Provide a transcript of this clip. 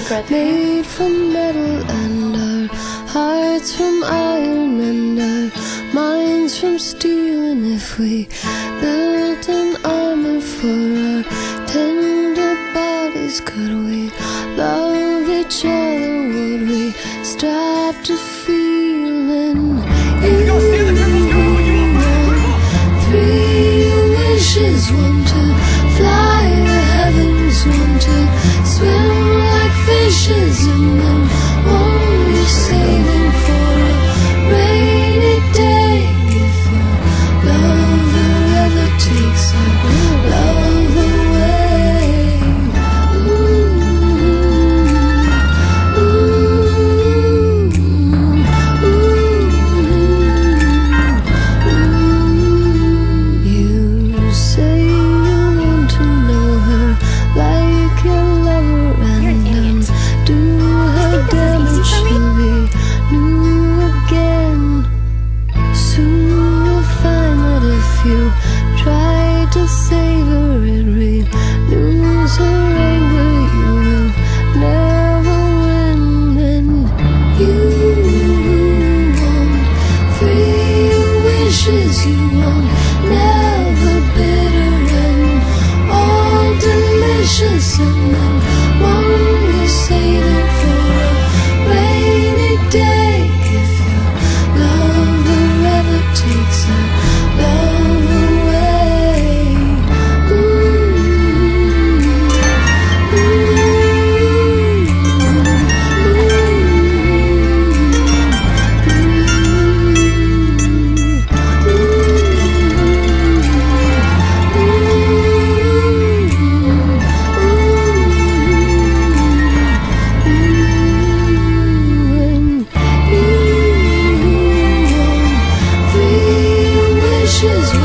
Fred. Made from metal and our hearts from iron and our minds from steel. And if we built an armor for our tender bodies, could we love each other? Would we strive? 是怎么？wishes